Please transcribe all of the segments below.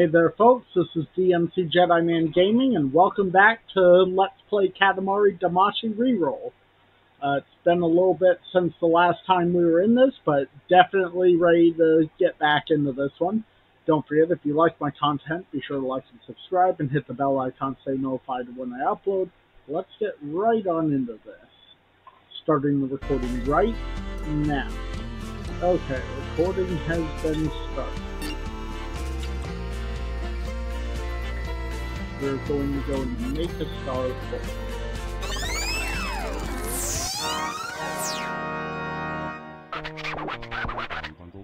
Hey there folks, this is DMC Jedi Man Gaming and welcome back to Let's Play Katamari Damacy Reroll. Uh, it's been a little bit since the last time we were in this, but definitely ready to get back into this one. Don't forget, if you like my content, be sure to like and subscribe and hit the bell icon to stay notified when I upload. Let's get right on into this. Starting the recording right now. Okay, recording has been started. We're going to go and make a star full.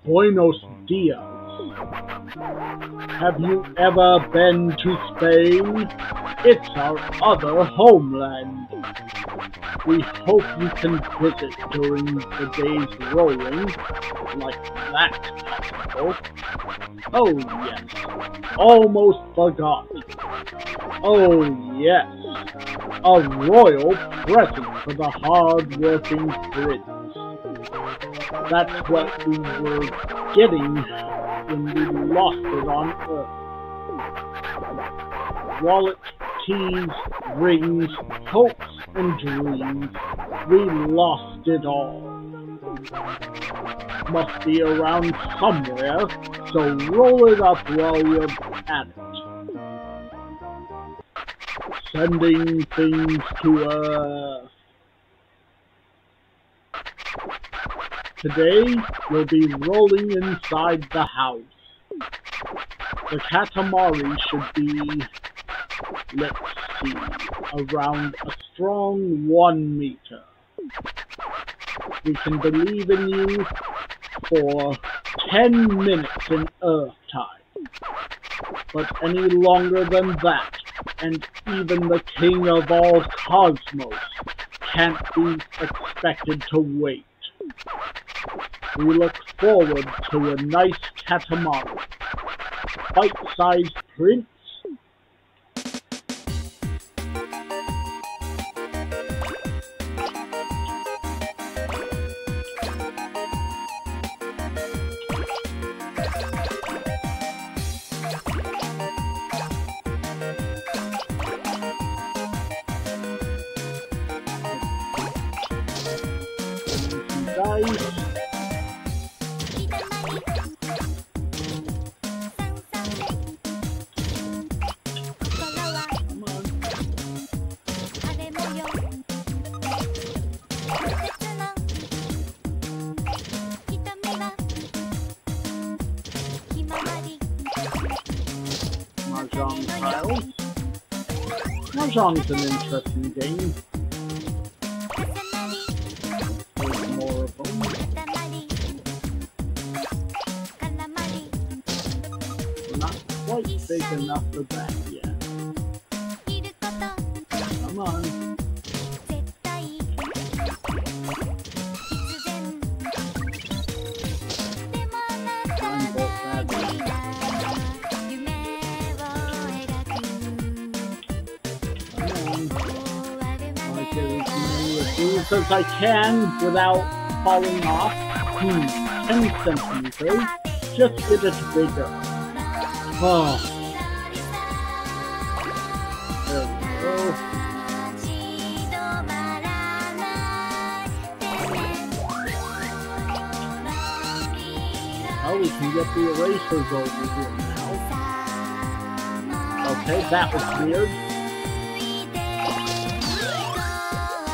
Buenos dias. Have you ever been to Spain? It's our other homeland. We hope you can visit during the days rolling, like that's possible. Oh yes, almost forgot. Oh yes, a royal present for the hard-working Brits. That's what we were getting when we lost it on Earth. Wallet, keys, rings, hopes, and dreams. We lost it all. Must be around somewhere, so roll it up while you're at it. Sending things to Earth. Today, we'll be rolling inside the house. The Katamari should be, let's see, around a strong one meter. We can believe in you for 10 minutes in Earth time. But any longer than that, and even the king of all cosmos can't be expected to wait. We look forward to a nice Katamari. Bite-sized prince. Dice. Come on. Mahjong tiles. Mahjong's an interesting game. As I can without falling off. Hmm, 10 centimeters. Just get it bigger. Oh, we can get the erasers over here now. Okay, that was weird.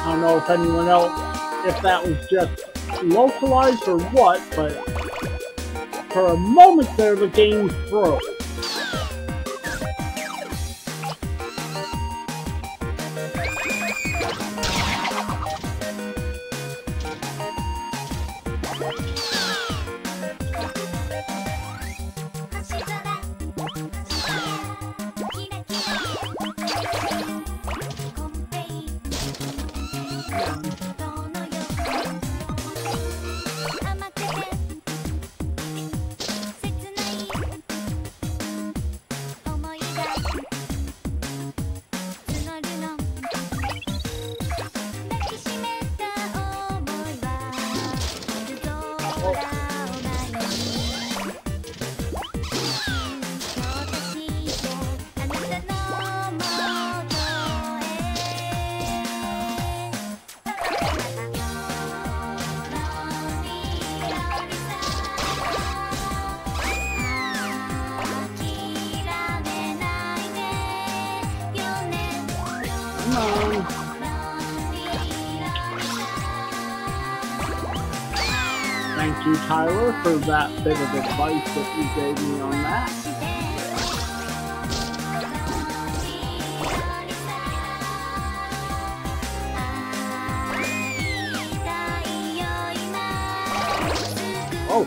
I don't know if anyone else, if that was just localized or what, but for a moment there, the game froze. Thank you, Tyler, for that bit of advice that you gave me on that. Oh.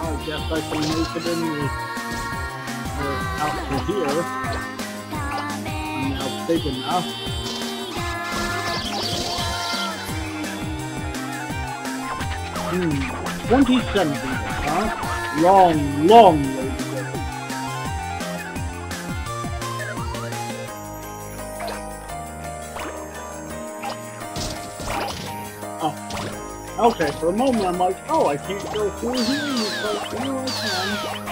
I guess I can make it in the, uh, out to here. I'm now big enough. Hmm, 20 centimeters, huh? Long, long way to go. Oh. Okay, for a moment I'm like, oh, I can't go through here, but no, I can.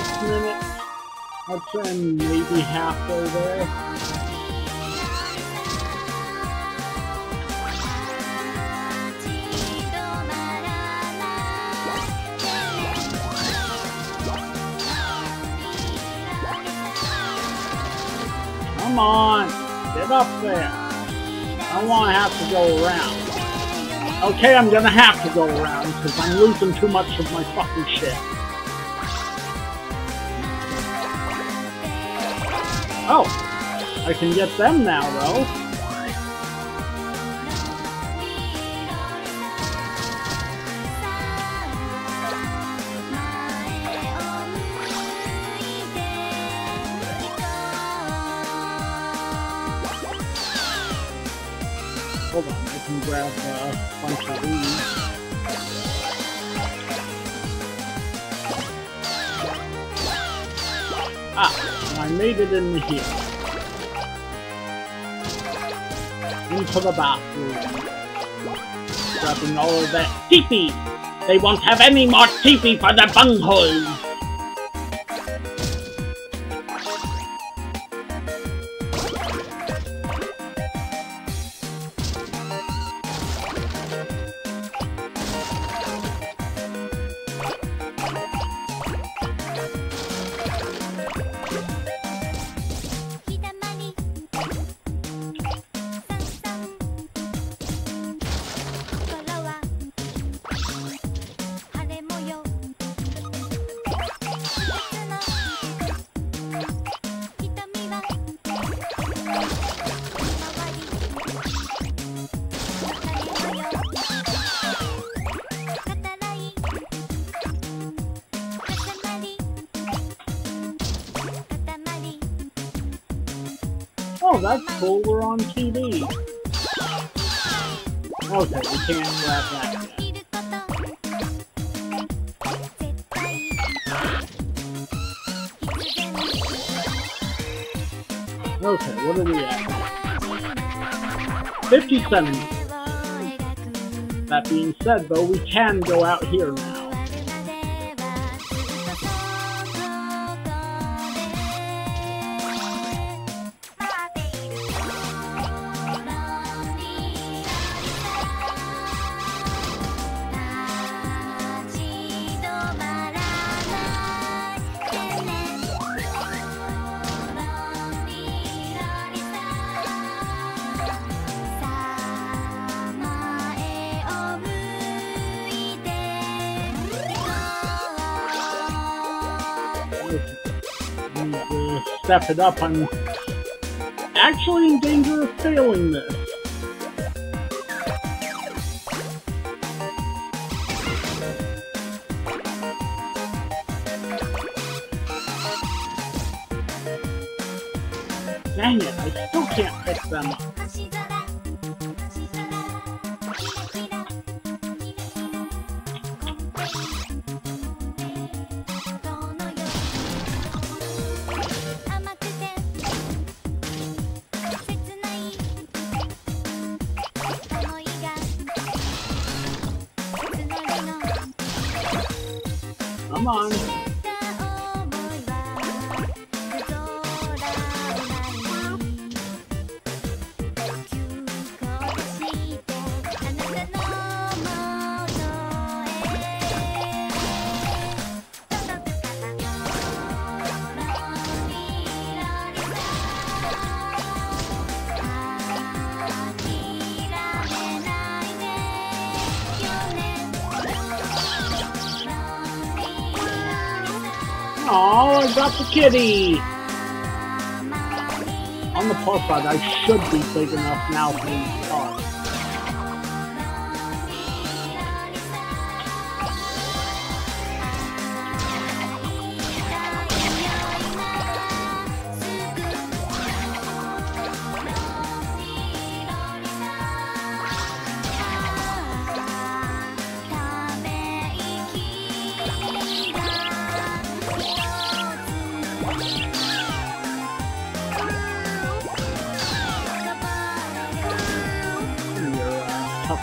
Six minutes. I'd say I'm maybe halfway there. Come on, get up there. I don't want to have to go around. Okay, I'm gonna have to go around because I'm losing too much of my fucking shit. Oh, I can get them now though. Hold on, I can grab uh, a bunch of these. Ah, I made it in here. Into the bathroom. Grabbing all of that teepee! They won't have any more teepee for the bungholes! Okay, we can't grab uh, that yet. Okay, what are we at? 57. That being said, though, we can go out here now. It up. I'm actually in danger of failing this. Dang it, I still can't pick them up. Come on. Got the kitty! On the plus side, I should be big enough now for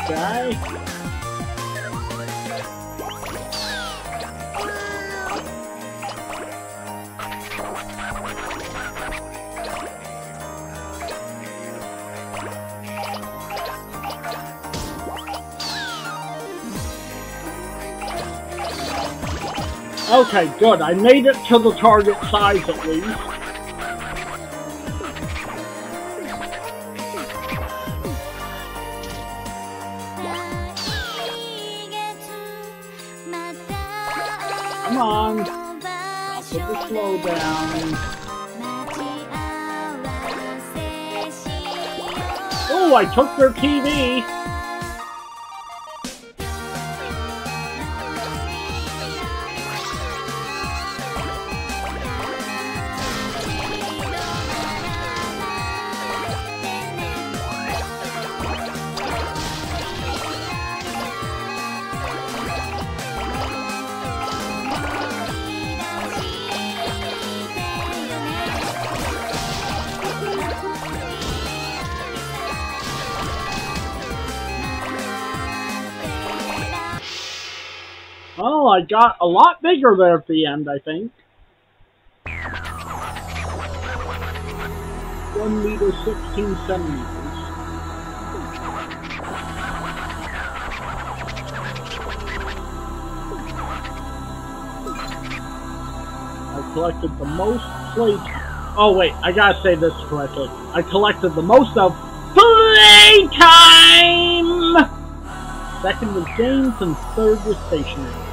guy. Okay, good. I made it to the target size at least. I took their TV. Oh, I got a lot bigger there at the end, I think. One meter, sixteen centimeters. I collected the most plates. Oh wait, I gotta say this correctly. I collected the most of playtime. Second was games and third was stationery.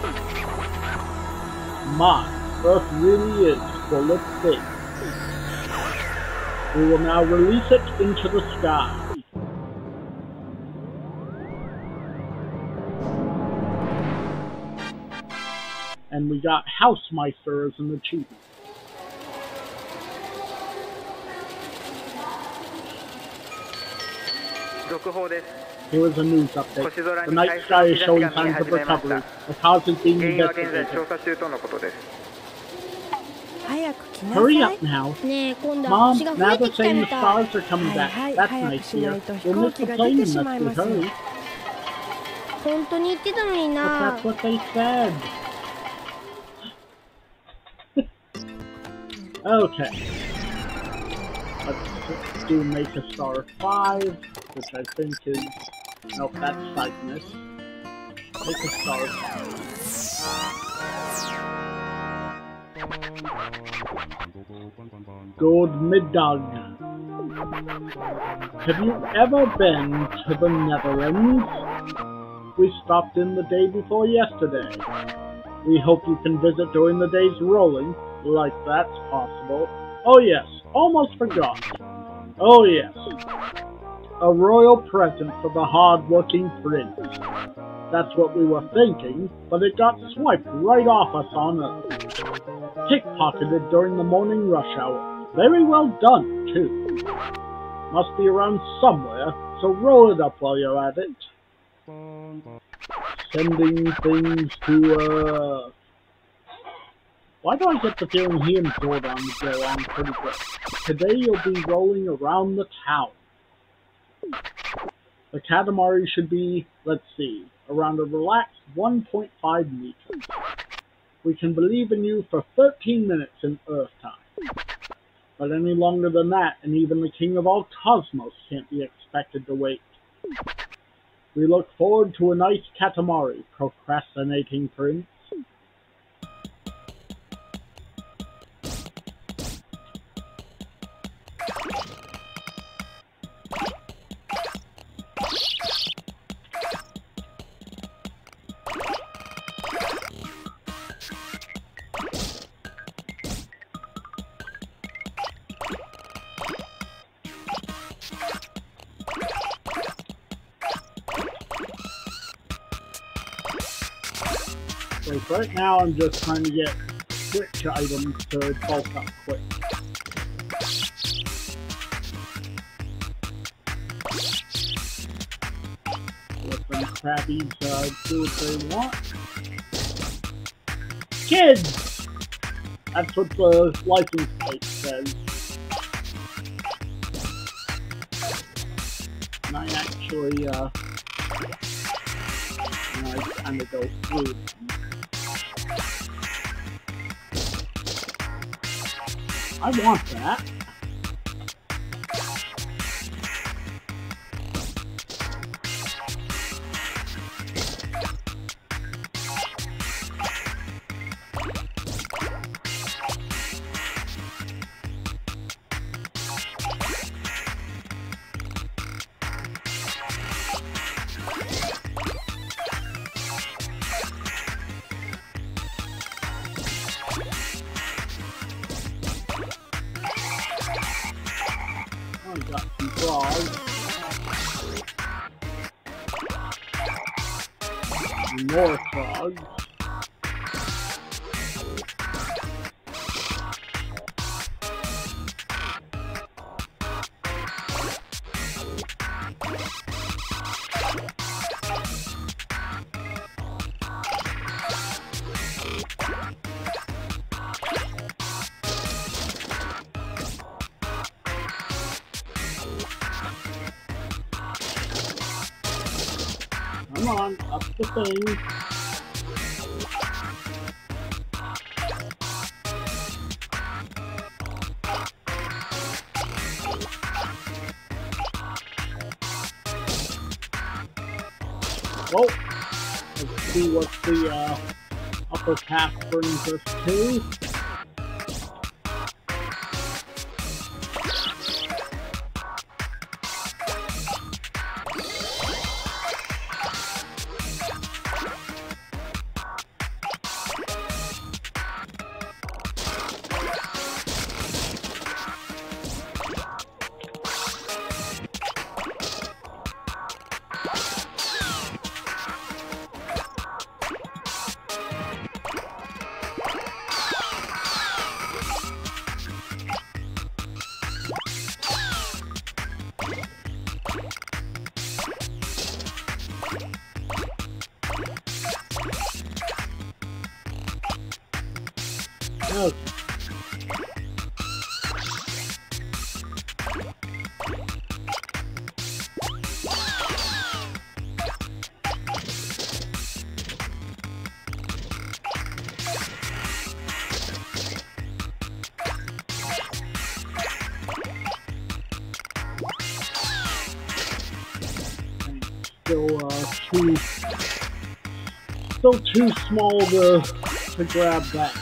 My, Earth really is full of things. We will now release it into the sky. And we got Housemeister as an achievement. Here is a news update. The night sky is showing signs of recovery. The cause is being investigated. Hurry up now. Mom, now they're saying the stars are coming back. That's nice here. We'll miss the plane unless we hurry. But that's what they said. okay. Let's do Make a Star 5, which I think is Nope, that's Cygnus. Make a star 5. Good middag. Have you ever been to the Netherlands? We stopped in the day before yesterday. We hope you can visit during the days rolling, like that's possible. Oh yes, almost forgot. Oh yes. A royal present for the hard-working prince. That's what we were thinking, but it got swiped right off us on Earth. Pickpocketed during the morning rush hour. Very well done, too. Must be around somewhere, so roll it up while you're at it. Sending things to, uh... Why do I get the feeling he and Zordon get on pretty good? Today you'll be rolling around the town. The Katamari should be, let's see, around a relaxed 1.5 meters. We can believe in you for 13 minutes in Earth time. But any longer than that, and even the king of all cosmos can't be expected to wait. We look forward to a nice Katamari, procrastinating prince. Right now I'm just trying to get quick items to bulk up quick. Let them crabbies uh, do what they want. Kids! That's what the license plate says. And I actually, uh, and I kind of go through I want that. Well, let's see what the uh, upper half brings us to. Still uh, too, still too small to to grab that.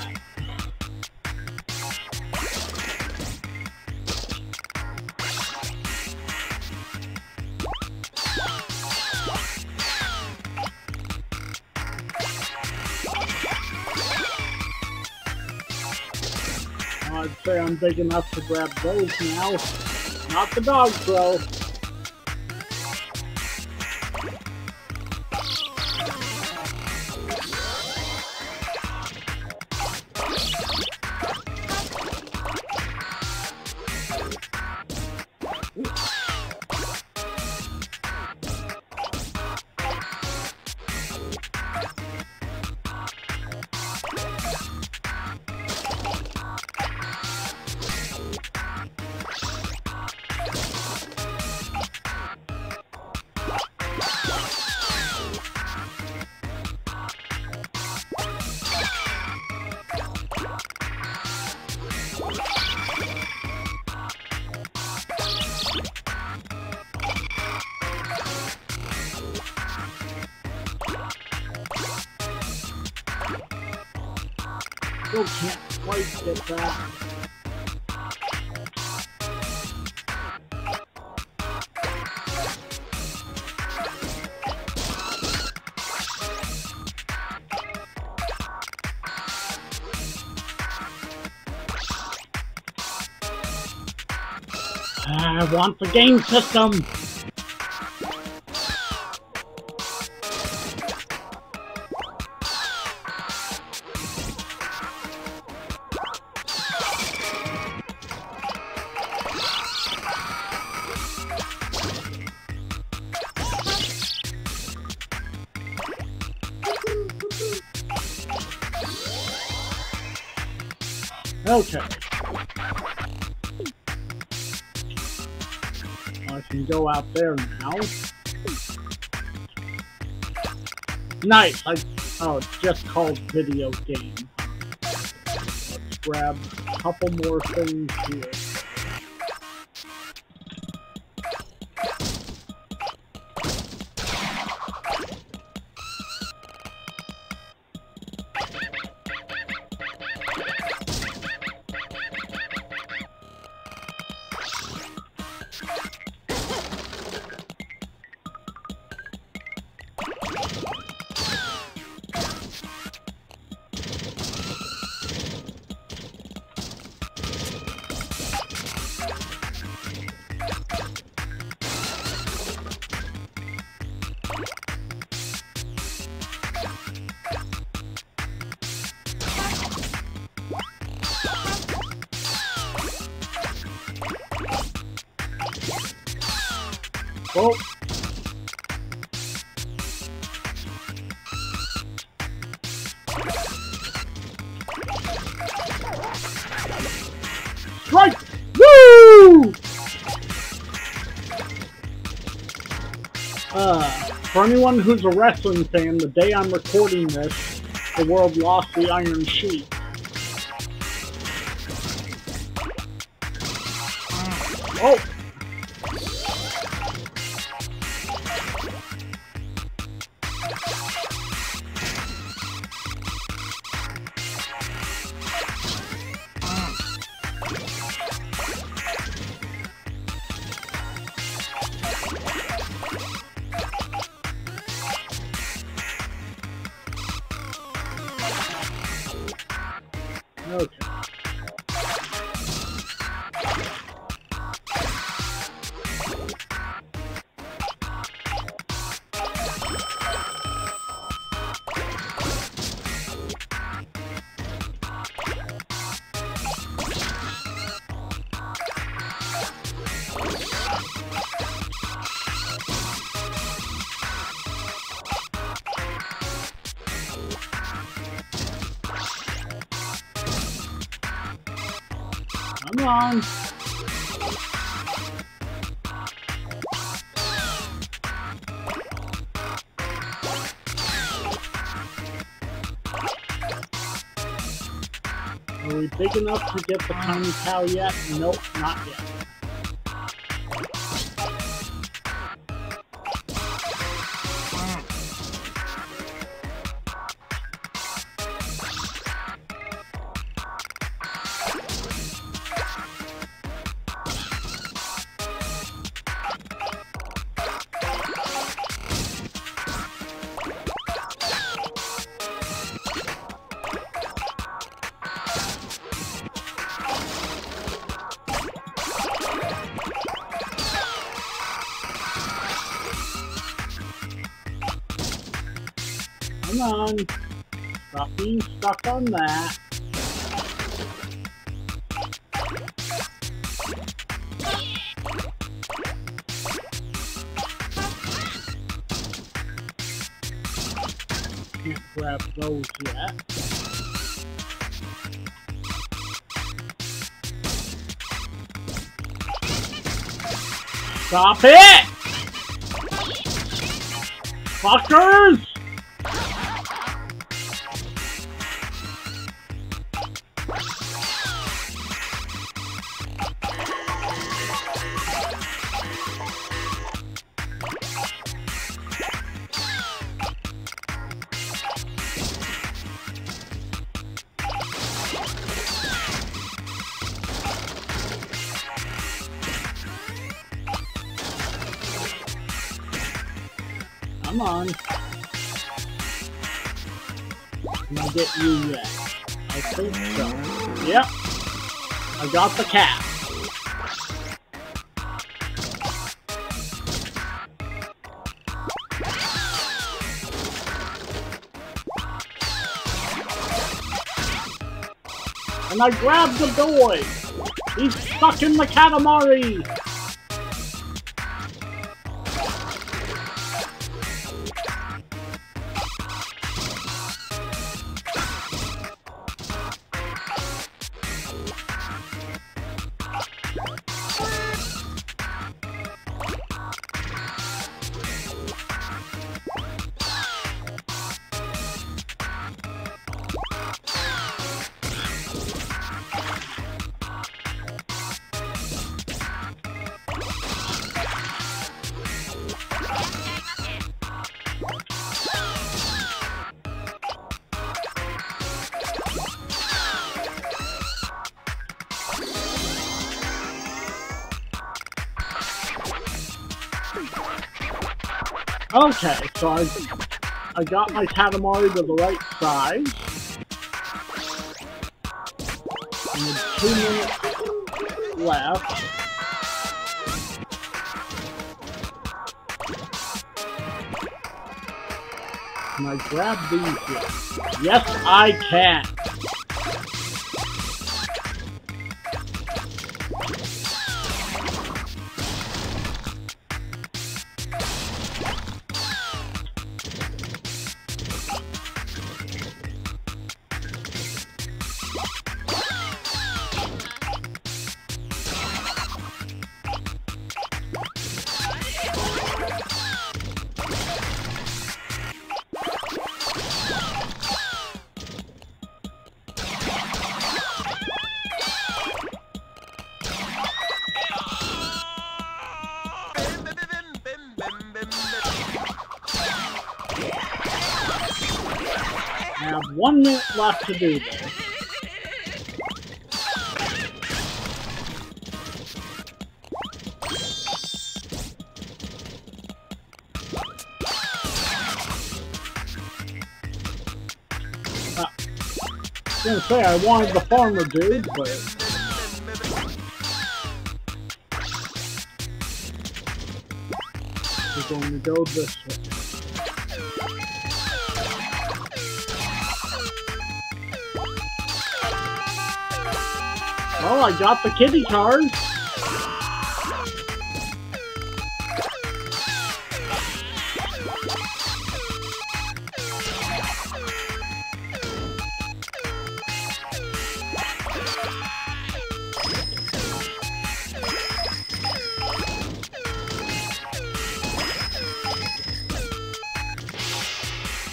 I'd say I'm big enough to grab those now. Not the dogs, though. Still can't quite get that. I want the game system! Nice! I, oh, just called video game. Let's grab a couple more things here. Anyone who's a wrestling fan, the day I'm recording this, the world lost the Iron Sheik. Come on. Are we big enough to get the tiny cow yet? Nope, not yet. On. Stop being stuck on that. Can't grab those yet. Stop it! Fuckers! Come on. Can I get you yet? I think so. Yep. I got the cat. And I grabbed the boy! He's stuck in the Katamari! Okay, so I, I got my Katamari to the right size. And two minutes left. Can I grab these? Yes, I can! To do. Uh, I gonna say I wanted the farmer dude, but we're going to go this way. Oh, I got the kitty cars.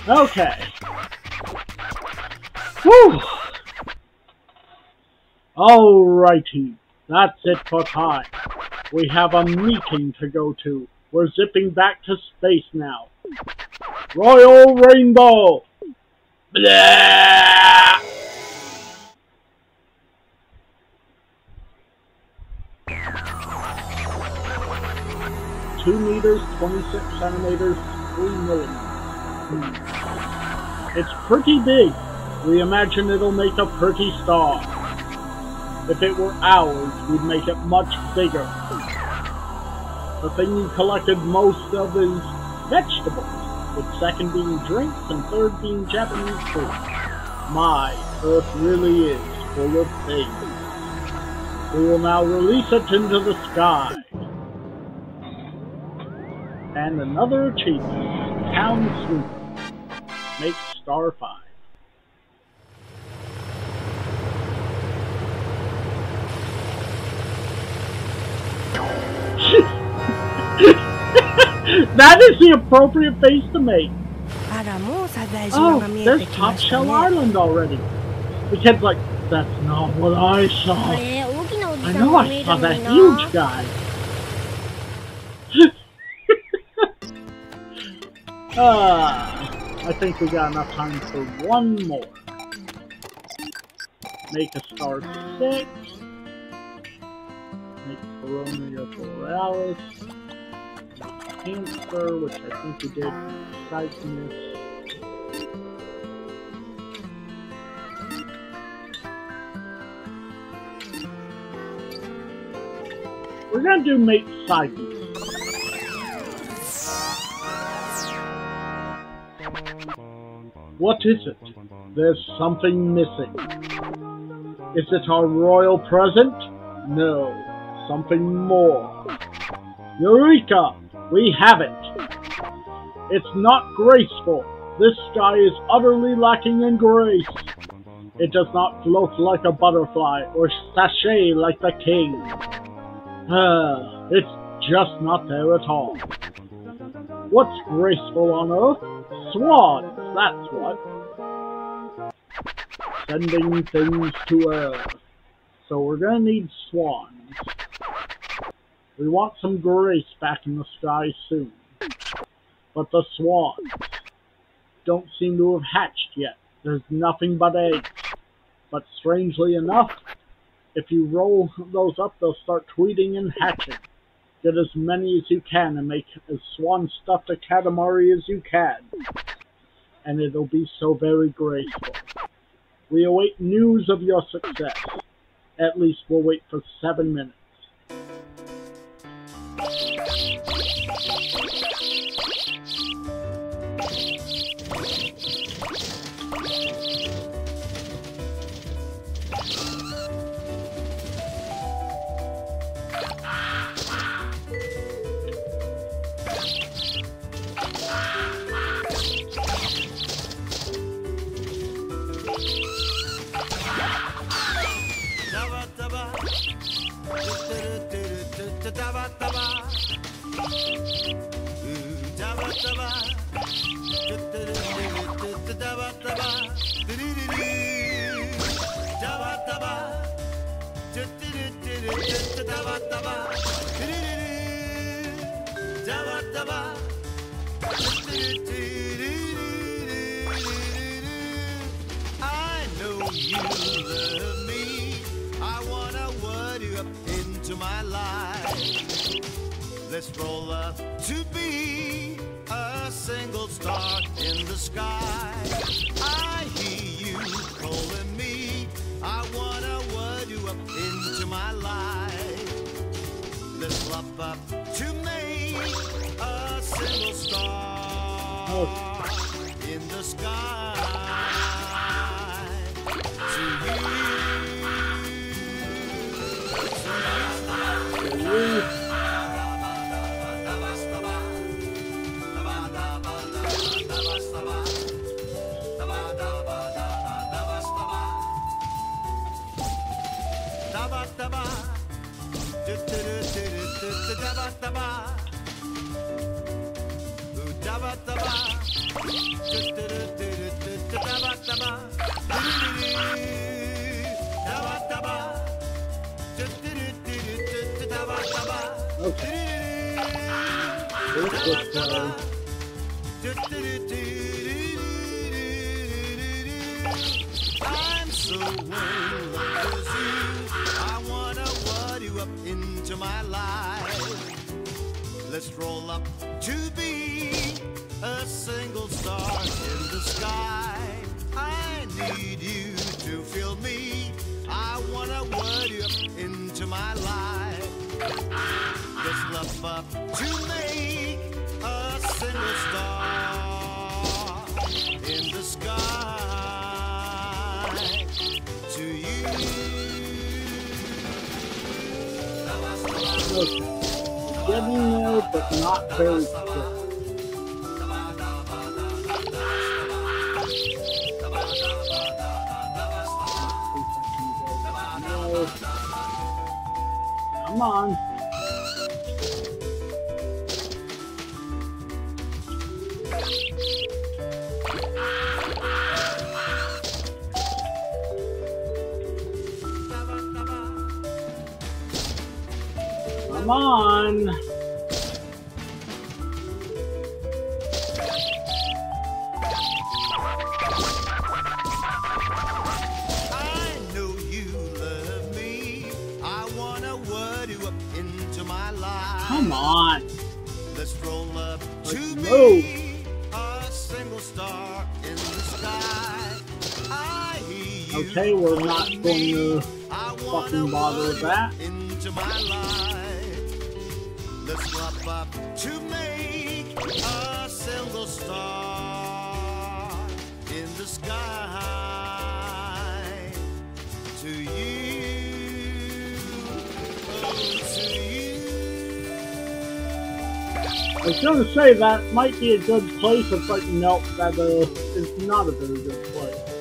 Okay. Whew! Alrighty, that's it for time. We have a meeting to go to. We're zipping back to space now. Royal Rainbow! Blah! Two meters, 26 centimeters, three millimeters. Hmm. It's pretty big. We imagine it'll make a pretty star. If it were ours, we'd make it much bigger. The thing you collected most of is vegetables, with second being drinks and third being Japanese food. My, Earth really is full of things. We will now release it into the sky. And another achievement, Town Sweeper. Make Star 5. that is the appropriate face to make. Oh, there's Top Shell Island already. The kid's like, that's not what I saw. I know I saw that huge guy. uh, I think we got enough time for one more. Make a star six. Make Corona Borealis which I think we did this. We're gonna do mate Sidon. What is it? There's something missing. Is it our royal present? No, something more. Eureka! We have it! It's not graceful. This sky is utterly lacking in grace. It does not float like a butterfly or sashay like the king. Ah, it's just not there at all. What's graceful on Earth? Swans, that's what. Sending things to Earth. So we're gonna need swans. We want some grace back in the sky soon. But the swans don't seem to have hatched yet. There's nothing but eggs. But strangely enough, if you roll those up, they'll start tweeting and hatching. Get as many as you can and make as swan stuffed a katamari as you can. And it'll be so very graceful. We await news of your success. At least we'll wait for seven minutes. you I know you love me. I wanna word you up into my life. Let's roll up to be a single star in the sky. I hear you calling me. I wanna word you up into my life. Let's love up in the sky. To you. Daba, do do do I'm so in love you. I wanna word you up into my life. Let's roll up to be a single star in the sky. I need you to feel me. I wanna word you up into my life. Let's love up to a single star in the sky. To you. Okay. Getting there, but not very quick. Come on. I was going to say that might be a good place, it's like, nope, that uh, is not a very good place.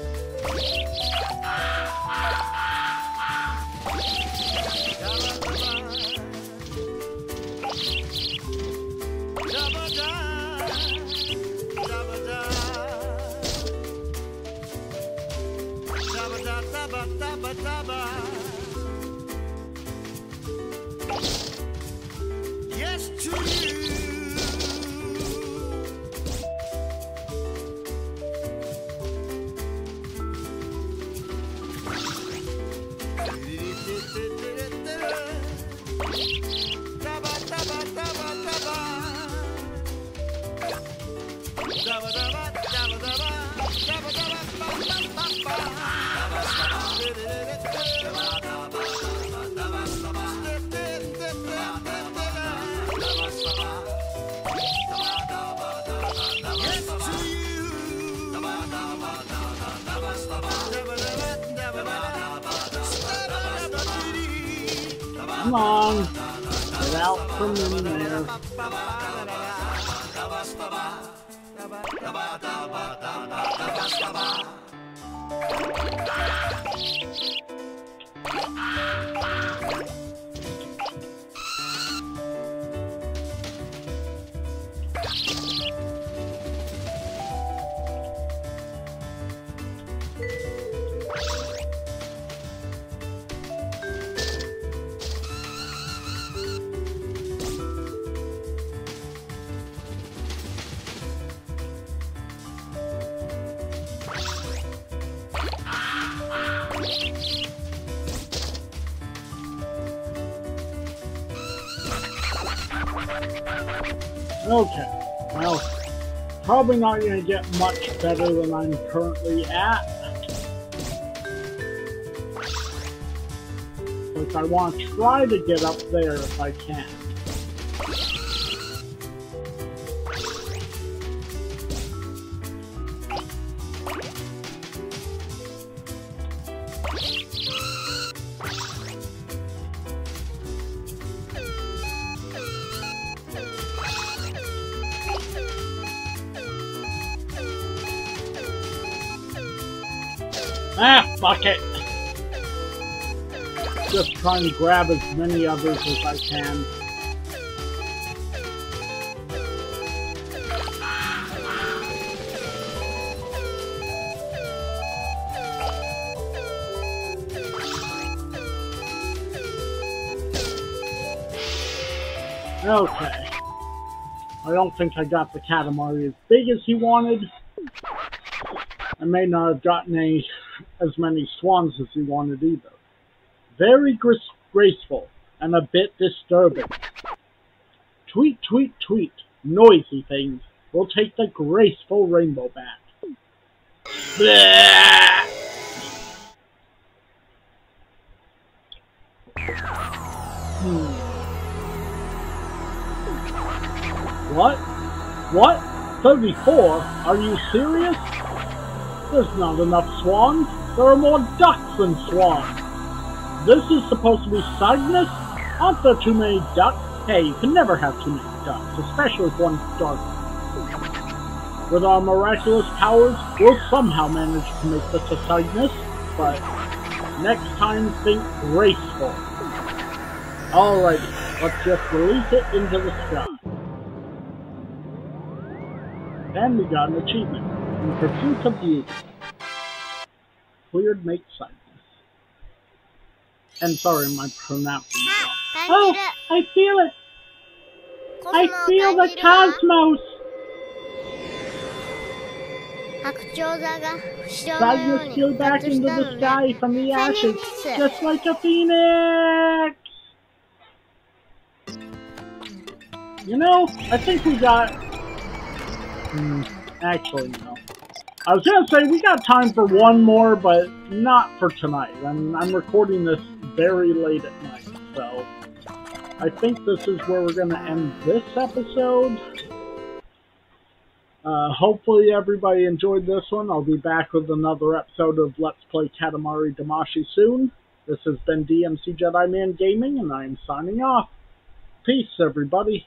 Come on, get out there. Okay, well, probably not going to get much better than I'm currently at. But I want to try to get up there if I can. Ah, fuck it! Just trying to grab as many others as I can. Okay. I don't think I got the Katamari as big as he wanted. I may not have gotten any, as many swans as he wanted either. Very graceful and a bit disturbing. Tweet, tweet, tweet. Noisy things. We'll take the graceful rainbow back. Bleh! Hmm. What? What? 34? Are you serious? There's not enough swans. There are more ducks than swans. This is supposed to be Cygnus? Aren't there too many ducks? Hey, you can never have too many ducks, especially if one's dark. With our miraculous powers, we'll somehow manage to make this a Cygnus, but next time think graceful. Alrighty, let's just release it into the sky. And we got an achievement. In Pursuit of Beauty cleared make sightness. And sorry, my pronouncing. Oh, I feel it. I feel the cosmos. Sadness flew back into the sky from the ashes, just like a phoenix. You know, I think we got... Mm, actually, no. I was gonna say we got time for one more, but not for tonight. I'm, I'm recording this very late at night, so... I think this is where we're gonna end this episode. Uh, hopefully everybody enjoyed this one. I'll be back with another episode of Let's Play Katamari Damacy soon. This has been DMC Jedi Man Gaming, and I'm signing off. Peace, everybody.